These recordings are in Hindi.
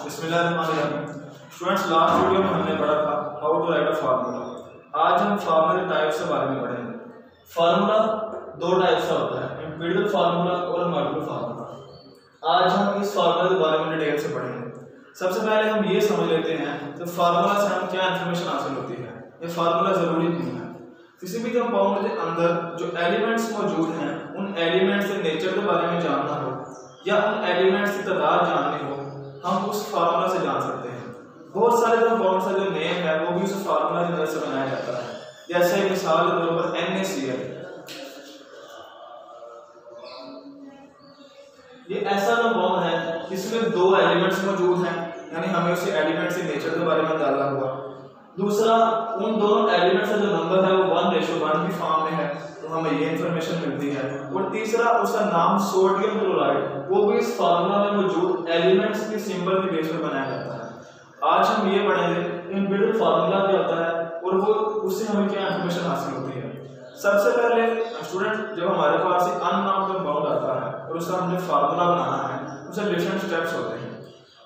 स्टूडेंट्स लास्ट वीडियो में हमने पढ़ा था how to write a formula आज हम फार्मूला टाइप के बारे में पढ़ेंगे। फार्मूला दो टाइप का होता है एम्पिरिकल फार्मूला और मॉडल फार्मूला आज हम इस फार्मूला के बारे में डिटेल से पढ़ेंगे। सबसे पहले हम ये समझ लेते हैं कि फार्मूला से हम क्या इन्फॉर्मेशन हासिल होती है। ये फार्मूला ज़रूरी नहीं है। किसी भी कंपाउंड के अंदर जो एलिमेंट्स मौजूद हैं, उन एलिमेंट्स के नेचर के बारे में जानना हो या उन एलिमेंट्स की तादाद जाननी हो हम उस फार्मूला से जान सकते हैं। बहुत सारे कंपाउंड का जो नेम है, वो भी उस फार्मूला की मदद से बनाया जाता है। जैसे मिसाल के तौर पर NaCl ये ऐसा कंपाउंड है जिसमें दो एलिमेंट्स मौजूद हैं, यानी हमें उसे एलिमेंट्स के नेचर के बारे में अंदाज़ा हुआ। दूसरा, उन दोनों एलिमेंट्स का जो नंबर है, वो वन रेशो वन की फॉर्म में है तो हमें ये इंफॉर्मेशन मिलती है। और तीसरा, उसका नाम सोडियम क्लोराइड वो भी इस फार्मूला में मौजूद एलिमेंट्स के सिंबल के बेस पर बनाया जाता है। आज हम ये पढ़ेंगे इनबिल्ट फार्मूला क्या होता है और वो उससे हमें क्या इंफॉर्मेशन हासिल होती है। सबसे पहले स्टूडेंट जब हमारे पास अननाउन कंपाउंड आता है और उसका हमने फार्मूला बनाना है उससे डिफरेंट स्टेप्स होते हैं।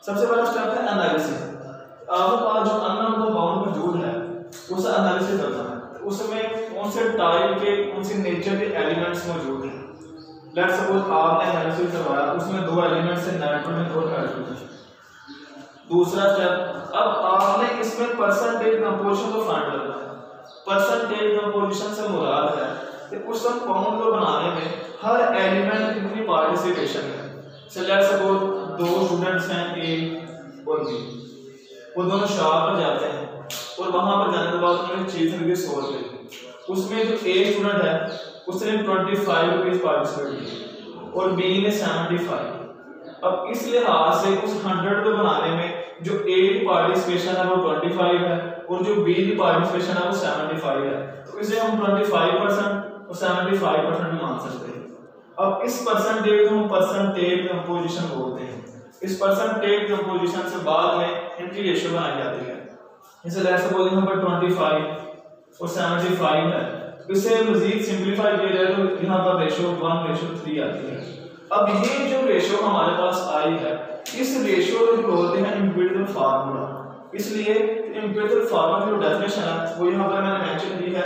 सबसे पहला स्टेप है एनालिसिस आपके पास जो अननोन कंपाउंड मौजूद है उसका एनालिसिस करना है। उसमें कौन से टाइप के, कौन से नेचर के एलिमेंट्स मौजूद हैं? लेट्स सपोज़ आपने एनालिसिस करवाया उसमें दो एलिमेंट्स हैं नाइट्रोजन और हाइड्रोजन दूसरा स्टेप अब आपने इसमें परसेंटेज कंपोजिशन को फाइंड करना है परसेंटेज कंपोजिशन से मुराद है कि उस कंपाउंड को बनाने में हर एलिमेंट की कितनी पार्टिसिपेशन है। सो लेट्स सपोज़ दो स्टूडेंट्स हैं ए और बी वो दोनों शॉप पर जाते हैं और वहाँ पर जाने के बाद उन्होंने चीज़ खरीदी सौ रुपए उसमें जो ए स्टूडेंट है उसने ट्वेंटी फाइव रुपीज़ पार्टिसिपेट किए और बी ने सेवेंटी फाइव अब इस लिहाज से उस हंड्रेड को बनाने में जो ए की पार्टिसिपेशन है वो ट्वेंटी फाइव है और जो बी की पार्टिसिपेशन है वो सेवेंटी फाइव है. तो इसे हम ट्वेंटी फाइव परसेंट और सेवेंटी फाइव परसेंट मान सकते हैं. अब इस परसेंटेज को हम परसेंटेज कंपोजिशन बोलते हैं. इस परसेंटेज कंपोजिशन से बाद में इनकी रेशियो बनाई जाती है. जैसे लेट्स यहाँ पर 25 और 75 है. इसे मजीद सिंपलीफाई किया जाए तो यहाँ पर रेशियो 1 रेशियो 3 आती है। अब ये जो रेशियो हमारे पास आई है, इस रेशियो को बोलते हैं इंपिरिकल फार्मूला इसलिए इंपिरिकल फार्मूला की जो डेफिनेशन है, वो यहाँ पर मैंने मेंशन की है।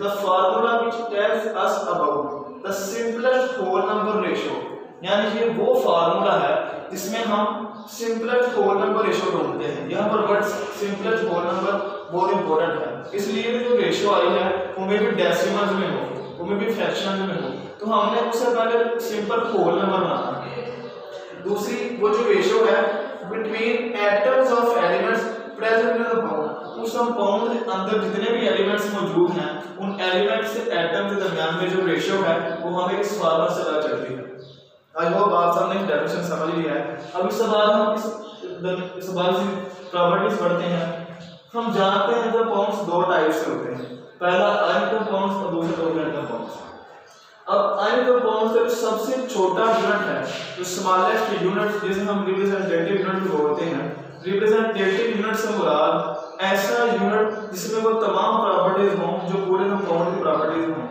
The formula which tells us about the simplest whole number ratio यानी ये वो फार्मूला है जिसमें हम सिंपलेस्ट होल नंबर रेशियो ढूंढते हैं। यहाँ पर वर्ड सिंपलेस्ट होल नंबर बहुत इंपॉर्टेंट है। इसलिए जो रेशियो आई है, वो में भी डेसिमल्स में हो, वो में भी फ्रैक्शंस में हो। तो हमने उससे पहले सिंपल होल नंबर बनाना है। दूसरी, वो जो रेशियो है between atoms of elements present in the compound उस कंपाउंड के अंदर जितने भी एलिमेंट्स मौजूद हैं, उन एलिमेंट्स से एटम के दरमियान में जो रेशियो है, वो हमें इस फार्मूला से पता चलती है। आई होप आप सबने डेफिनेशन समझ लिया है। अब इसके बाद हम इस इस बाद से प्रॉपर्टीज़ पढ़ते हैं। हम जानते हैं कंपाउंड्स दो टाइप से होते हैं। पहला आयन कंपाउंड्स और दूसरा ऑर्गेनिक कंपाउंड्स अब आयन कंपाउंड्स का सबसे छोटा यूनिट है, जो स्मॉलेस्ट यूनिट जिसे हम रिप्रेजेंटेटिव यूनिट बोलते हैं रिप्रेजेंटेटिव यूनिट से मुराद, ऐसा यूनिट जिसमें वो तमाम प्रॉपर्टीज़ हों, जो पूरे कंपाउंड की प्रॉपर्टीज़ हों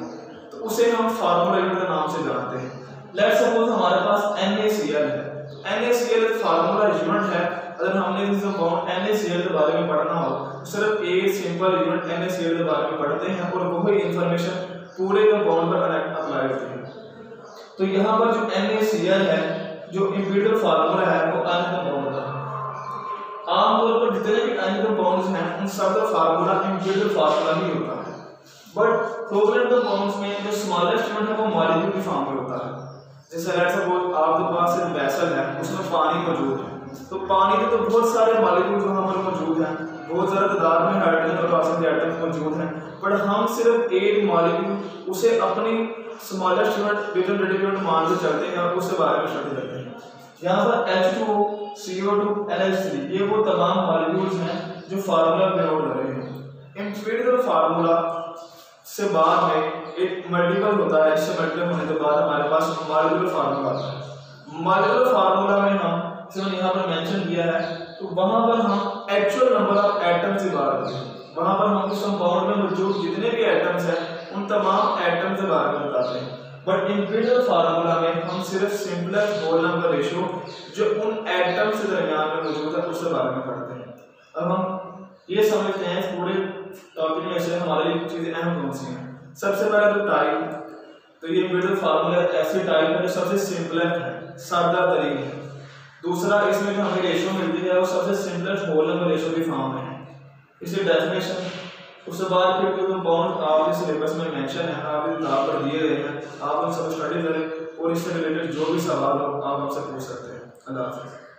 तो उसे हम फार्मूला यूनिट के नाम से जानते हैं। लेट्स सपोज़ हमारे पास NaCl है। NaCl एक फार्मूला यूनिट है। अगर हमने इस कंपाउंड NaCl के बारे में पढ़ना हो तो सिर्फ़ एक सिंपल यूनिट NaCl के बारे में पढ़ते हैं और वही इंफॉर्मेशन पूरे कंपाउंड पर अप्लाई होती है। तो यहाँ पर जो NaCl है, जो इंपीरियल फार्मूला है, वो अन कंपाउंड का आमतौर पर जितने भी अन कंपाउंड्स हैं, उन सब का फार्मूला इंपीरियल फार्मूला ही होता है। बट कोवलेंट कंपाउंड्स में जो स्मॉलेस्ट यूनिट है, वो मॉलिक्यूल की फॉर्म में होता है। जैसे लेट्स सपोज़ आपके पास एक वेसल है, उसमें पानी मौजूद है। तो पानी के तो बहुत सारे मॉलिक्यूल्स वहाँ पर मौजूद हैं, बहुत ज़्यादा तादाद में हाइड्रोजन और ऑक्सीजन के एटम्स मौजूद हैं। बट हम सिर्फ़ एक मॉलिक्यूल उसे अपनी स्मॉलेस्ट यूनिट रिप्रेजेंटेटिव यूनिट मान के चलते हैं और उसके बारे में स्टडी करते हैं। यहाँ पर H2O CO2 NH3 ये वो तमाम मॉलिक्यूल्स हैं जो फार्मूला डिनोट कर रहे हैं। इन फार्मूला से बाद में एक मल्टीपल होता है इससे मल्टीपल होने के बाद हमारे पास मॉलिक्यूलर फार्मूला है। मॉलिक्यूलर फार्मूला में हम, जिसे यहाँ पर मेंशन किया है तो वहाँ पर हम एक्चुअल नंबर ऑफ़ एटम्स की बात करते हैं। वहाँ पर हम उस कंपाउंड में मौजूद जितने भी एटम्स हैं, उन तमाम एटम्स के बारे में बताते हैं। बट इंडिविजुअल फार्मूला में हम सिर्फ़ सिंपलेस्ट होल नंबर रेशियो जो उन एटम्स के दरमियान में मौजूद है, उसके बारे में पढ़ते हैं। अब हम ये समझते हैं पूरे से हमारे लिए चीज़ें अहम कौन सी हैं? सबसे पहले तो टाइप तो ये इंडिविजुअल फार्मूला ऐसी टाइप है जो सबसे सिंपलेस्ट है सादा तरीन है। दूसरा, इसमें जो हमें रेशियो मिलती है, वो सबसे सिंपलेस्ट होल नंबर रेशियो की फॉर्म में है। इसकी डेफिनेशन उसके बाद फिर कोई कंपाउंड आपके सिलेबस में मेंशन है, आप किताब पर दिए गए हैं, आप उन सब स्टडी करें और इससे रिलेटेड जो भी सवाल हो, आप हमसे पूछ सकते हैं। अल्लाह हाफिज़।